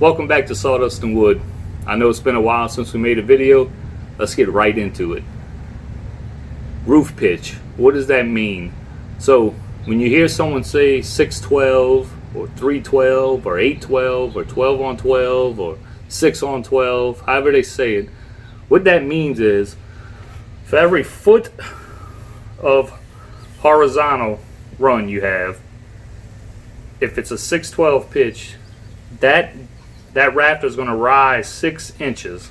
Welcome back to Sawdust and Wood. I know it's been a while since we made a video. Let's get right into it. Roof pitch. What does that mean? So when you hear someone say 612 or 312 or 812 or 12 on 12 or 6 on 12, however they say it, what that means is for every foot of horizontal run you have, if it's a 612 pitch, that that rafter is going to rise six inches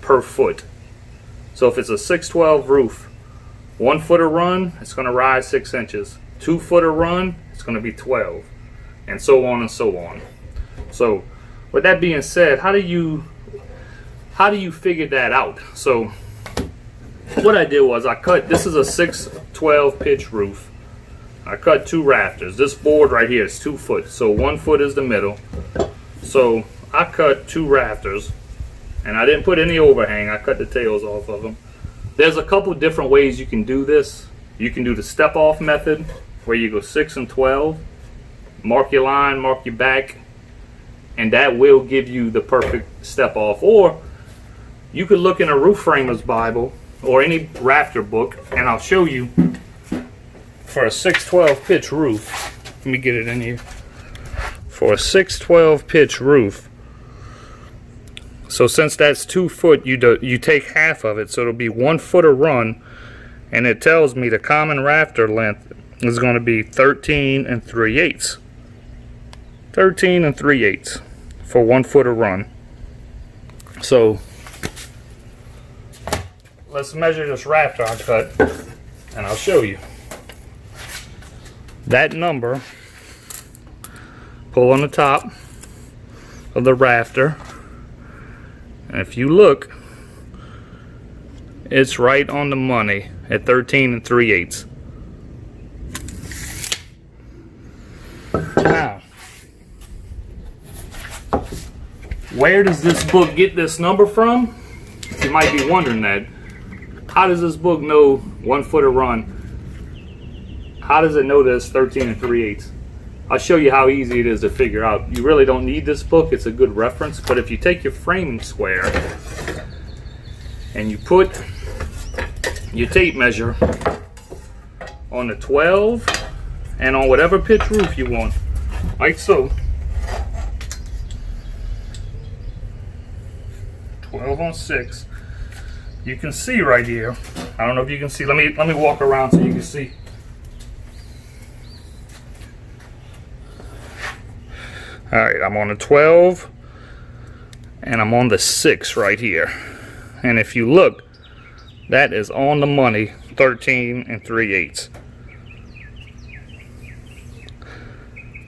per foot. So if it's a 612 roof, one foot footer run, it's going to rise six inches. Two foot footer run, it's going to be 12, and so on and so on. So, with that being said, how do you how do you figure that out? So, what I did was I cut. This is a 612 pitch roof. I cut two rafters. This board right here is two foot, so one foot is the middle. So I cut two rafters, and I didn't put any overhang. I cut the tails off of them. There's a couple different ways you can do this. You can do the step off method, where you go 6 and 12, mark your line, mark your back, and that will give you the perfect step off. Or you could look in a roof framer's Bible or any rafter book, and I'll show you for a 612 pitch roof. Let me get it in here. For a 612 pitch roof. So since that's two foot, you do, you take half of it, so it'll be one foot a run, and it tells me the common rafter length is going to be 13 and 3 eighths. 13 and 3 eighths for one foot a run. So let's measure this rafter I cut, and I'll show you. That number, pull on the top of the rafter, and if you look, it's right on the money at 13 and 3 eighths. Now, where does this book get this number from? You might be wondering that. How does this book know one foot a run? How does it know this 13 and 3 eighths? I'll show you how easy it is to figure out. You really don't need this book. It's a good reference. But if you take your framing square and you put your tape measure on the 12 and on whatever pitch roof you want, like so. 12 on 6. You can see right here. I don't know if you can see. Let me let me walk around so you can see. All right, I'm on a 12 and I'm on the 6 right here. And if you look, that is on the money, 13 and 3 eighths.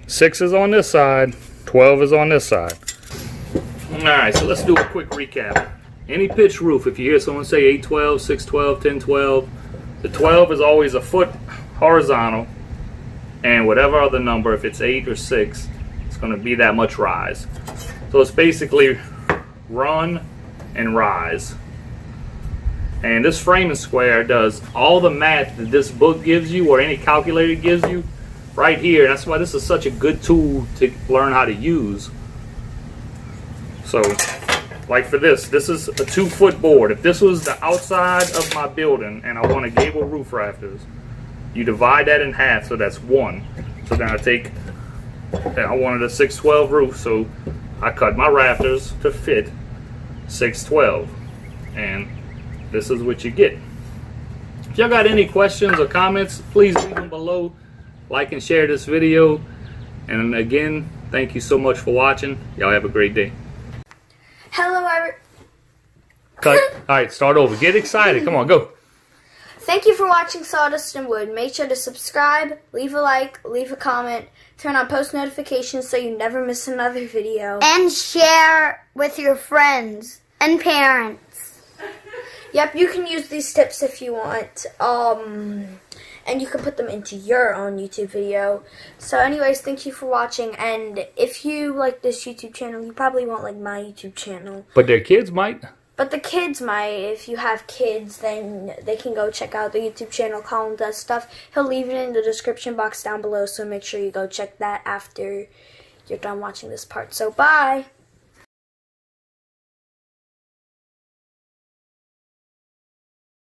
6 is on this side, 12 is on this side. All right, so let's do a quick recap. Any pitch roof, if you hear someone say 812, 612, 1012, the 12 is always a foot horizontal, and whatever other number, if it's 8 or 6, going to be that much rise. So it's basically run and rise. And this framing square does all the math that this book gives you or any calculator gives you right here. That's why this is such a good tool to learn how to use. So, like for this, this is a two foot board. If this was the outside of my building and I want a gable roof rafters, you divide that in half so that's one. So then I take I wanted a 612 roof, so I cut my rafters to fit 612. And this is what you get. If y'all got any questions or comments, please leave them below. Like and share this video. And again, thank you so much for watching. Y'all have a great day. Hello. Cut. All right, start over. Get excited. Come on, go. Thank you for watching Sawdust and Wood. Make sure to subscribe, leave a like, leave a comment, turn on post notifications so you never miss another video. And share with your friends and parents. Yep, you can use these tips if you want. Um, and you can put them into your own YouTube video. So anyways, thank you for watching. And if you like this YouTube channel, you probably won't like my YouTube channel. But their kids might. But the kids might, if you have kids, then they can go check out the YouTube channel Colin Does Stuff. He'll leave it in the description box down below, so make sure you go check that after you're done watching this part. So bye.